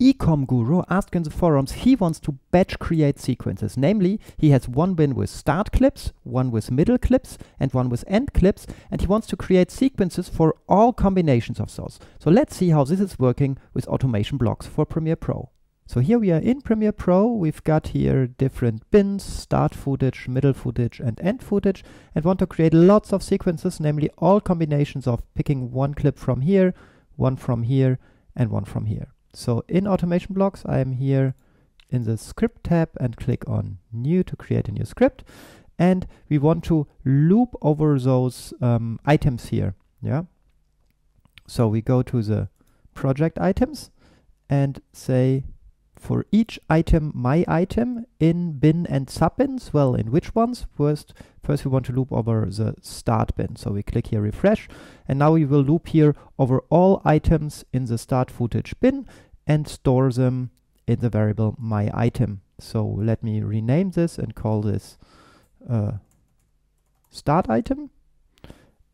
ecom guru asked in the forums he wants to batch create sequences. Namely, he has one bin with start clips, one with middle clips, and one with end clips, and he wants to create sequences for all combinations of those. So let's see how this is working with automation blocks for Premiere Pro. So here we are in Premiere Pro, we've got here different bins, start footage, middle footage and end footage and want to create lots of sequences, namely all combinations of picking one clip from here, one from here and one from here. So in automation blocks I am here in the script tab and click on new to create a new script. And we want to loop over those um, items here yeah? So we go to the project items and say for each item, my item, in bin and subbins, well, in which ones? First, first we want to loop over the start bin. So we click here refresh, and now we will loop here over all items in the start footage bin and store them in the variable my item. So let me rename this and call this uh, start item.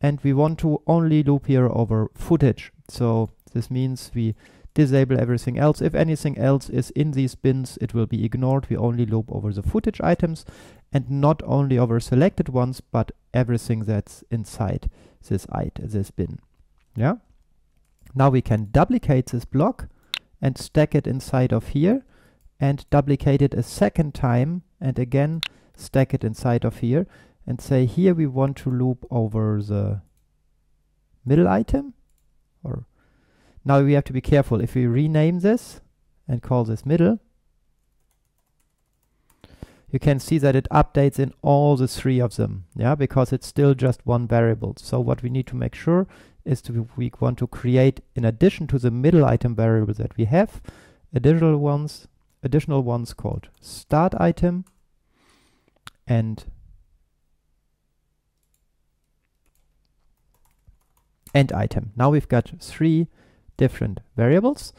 And we want to only loop here over footage. So this means we disable everything else. If anything else is in these bins, it will be ignored. We only loop over the footage items and not only over selected ones, but everything that's inside this item, this bin. Yeah. Now we can duplicate this block and stack it inside of here and duplicate it a second time and again stack it inside of here and say here we want to loop over the middle item or now we have to be careful. If we rename this and call this middle, you can see that it updates in all the three of them, yeah, because it's still just one variable. So what we need to make sure is to we want to create, in addition to the middle item variable that we have, additional ones, additional ones called start item and end item. Now we've got three different variables.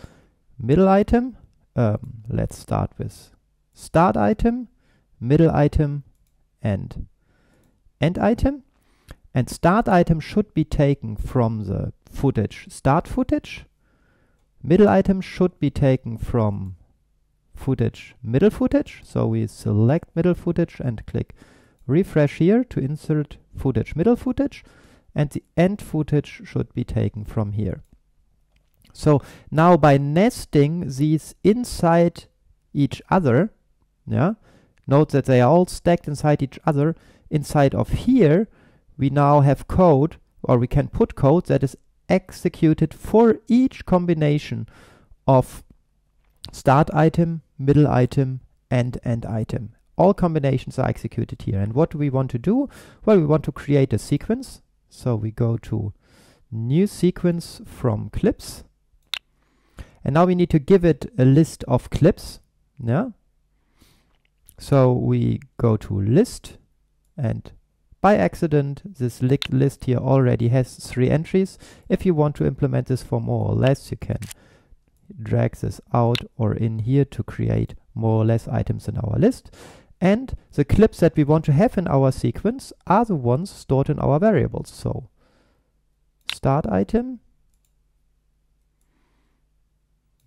Middle item, um, let's start with start item, middle item, and end item. And start item should be taken from the footage start footage. Middle item should be taken from footage middle footage. So we select middle footage and click refresh here to insert footage middle footage. And the end footage should be taken from here. So now by nesting these inside each other, yeah, note that they are all stacked inside each other. Inside of here, we now have code, or we can put code that is executed for each combination of start item, middle item, and end item. All combinations are executed here. And what do we want to do? Well, we want to create a sequence. So we go to new sequence from clips and now we need to give it a list of clips. Yeah. So we go to list and by accident this li list here already has three entries. If you want to implement this for more or less, you can drag this out or in here to create more or less items in our list. And the clips that we want to have in our sequence are the ones stored in our variables. So start item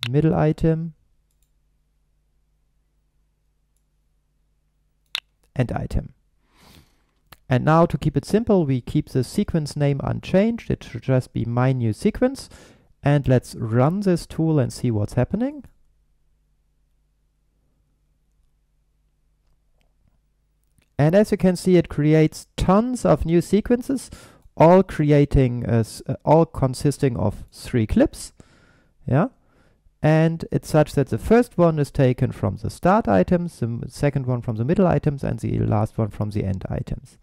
middle item, and item. And now to keep it simple, we keep the sequence name unchanged. It should just be my new sequence. And let's run this tool and see what's happening. And as you can see, it creates tons of new sequences, all creating, uh, all consisting of three clips. Yeah and it's such that the first one is taken from the start items, the second one from the middle items, and the last one from the end items.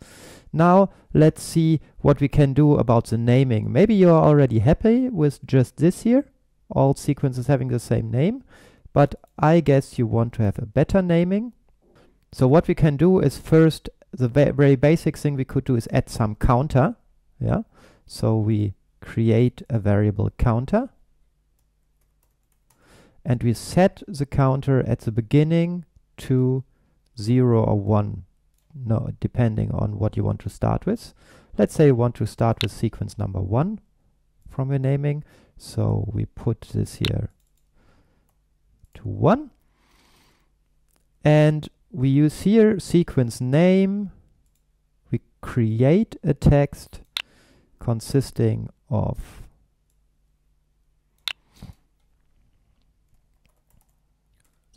Now let's see what we can do about the naming. Maybe you are already happy with just this here, all sequences having the same name, but I guess you want to have a better naming. So what we can do is first, the very basic thing we could do is add some counter. Yeah, so we create a variable counter and we set the counter at the beginning to 0 or 1 no depending on what you want to start with let's say you want to start with sequence number 1 from your naming so we put this here to 1. And we use here sequence name. We create a text consisting of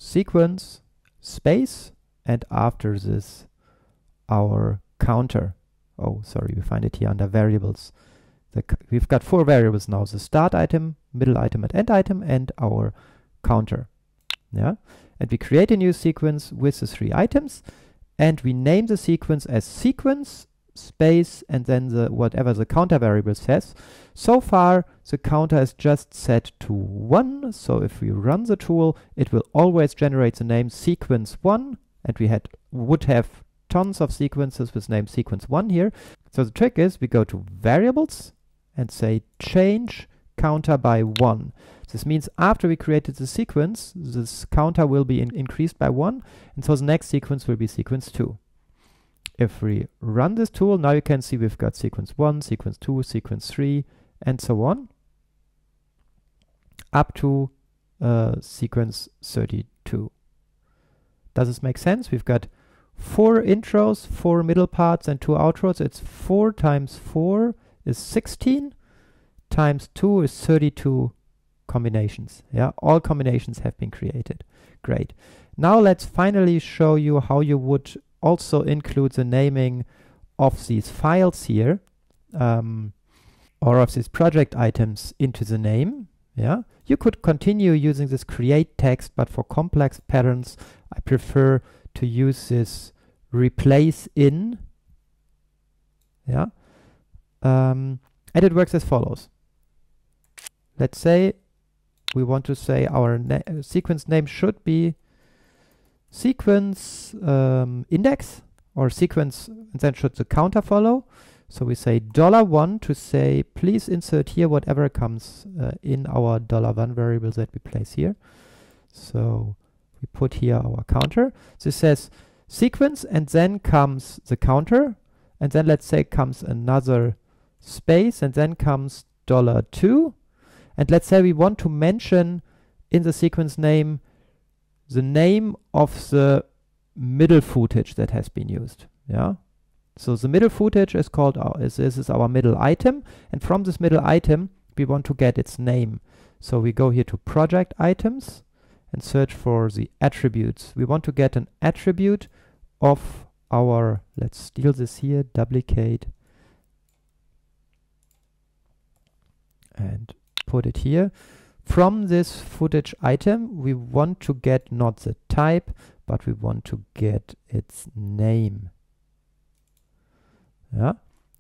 sequence space and after this our counter. Oh, sorry, we find it here under variables. we've got four variables now, the start item, middle item and end item and our counter. Yeah, and we create a new sequence with the three items and we name the sequence as sequence space and then the whatever the counter variable says. So far the counter is just set to 1 so if we run the tool it will always generate the name sequence 1 and we had would have tons of sequences with name sequence 1 here. So the trick is we go to variables and say change counter by 1. This means after we created the sequence, this counter will be in increased by 1, and so the next sequence will be sequence 2. If we run this tool, now you can see we've got sequence 1, sequence 2, sequence 3, and so on, up to uh, sequence 32. Does this make sense? We've got four intros, four middle parts, and two outros. It's 4 times 4 is 16, times 2 is 32 combinations. Yeah, all combinations have been created. Great. Now let's finally show you how you would also include the naming of these files here um, or of these project items into the name. Yeah, you could continue using this create text, but for complex patterns, I prefer to use this replace in. Yeah, um, and it works as follows. Let's say we want to say our na sequence name should be sequence um, index or sequence and then should the counter follow. So we say dollar one to say please insert here whatever comes uh, in our dollar one variable that we place here. So we put here our counter. This says sequence and then comes the counter and then let's say comes another space and then comes dollar two and let's say we want to mention in the sequence name the name of the middle footage that has been used. Yeah. So the middle footage is called our, is, this is our middle item, and from this middle item we want to get its name. So we go here to project items and search for the attributes. We want to get an attribute of our, let's steal this here, duplicate and put it here. From this footage item, we want to get not the type, but we want to get its name. Yeah.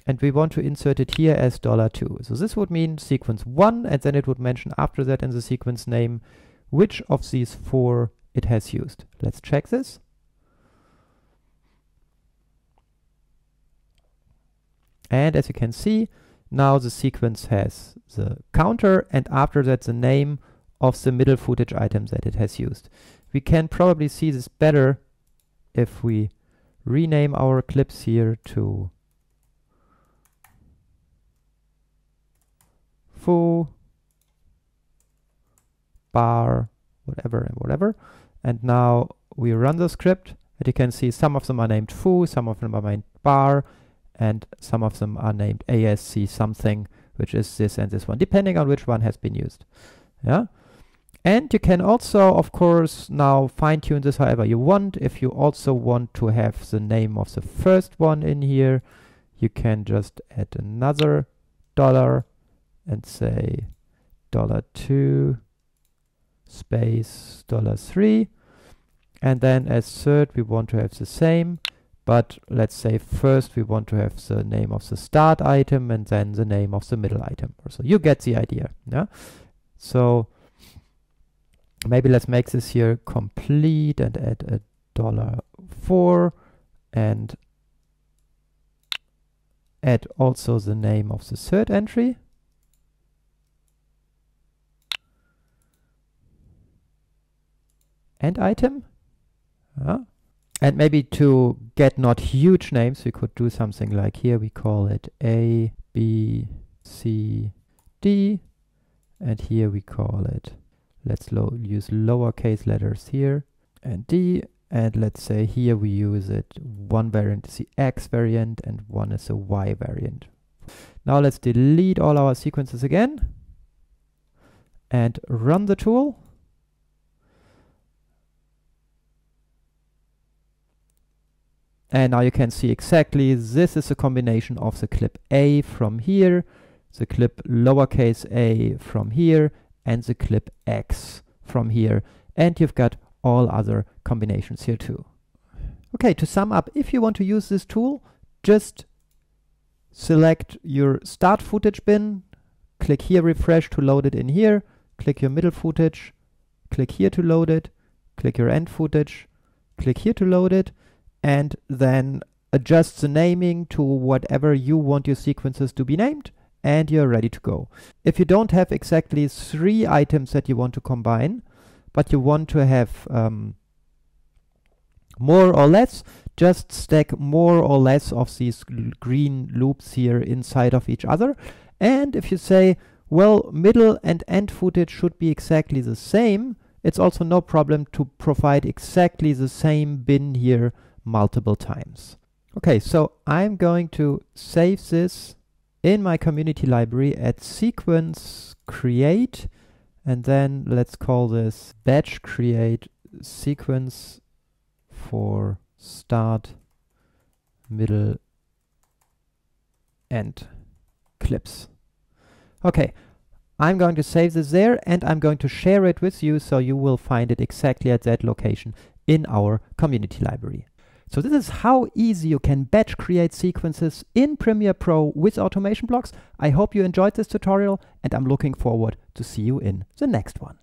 And we want to insert it here as $2. So this would mean sequence 1, and then it would mention after that in the sequence name which of these four it has used. Let's check this. And as you can see, now the sequence has the counter and after that the name of the middle footage item that it has used. We can probably see this better if we rename our clips here to foo bar whatever and whatever and now we run the script and you can see some of them are named foo some of them are named bar and some of them are named ASC something, which is this and this one, depending on which one has been used. Yeah. And you can also, of course, now fine tune this however you want. If you also want to have the name of the first one in here, you can just add another dollar and say dollar two space dollar three. And then as third, we want to have the same but let's say first we want to have the name of the start item and then the name of the middle item. So you get the idea. Yeah. So maybe let's make this here complete and add a dollar four and add also the name of the third entry. And item. Yeah. And maybe to get not huge names, we could do something like here, we call it A, B, C, D, and here we call it, let's lo use lowercase letters here and D and let's say here we use it one variant is the X variant and one is a Y variant. Now let's delete all our sequences again and run the tool. And now you can see exactly this is a combination of the clip A from here, the clip lowercase a from here, and the clip X from here. And you've got all other combinations here too. Okay, to sum up, if you want to use this tool, just select your start footage bin, click here refresh to load it in here, click your middle footage, click here to load it, click your end footage, click here to load it, and then adjust the naming to whatever you want your sequences to be named, and you're ready to go. If you don't have exactly three items that you want to combine, but you want to have um, more or less, just stack more or less of these green loops here inside of each other. And if you say, well, middle and end footage should be exactly the same, it's also no problem to provide exactly the same bin here multiple times. Okay, so I'm going to save this in my community library at sequence create and then let's call this batch create sequence for start, middle, end clips. Okay, I'm going to save this there and I'm going to share it with you so you will find it exactly at that location in our community library. So this is how easy you can batch create sequences in Premiere Pro with automation blocks. I hope you enjoyed this tutorial and I'm looking forward to see you in the next one.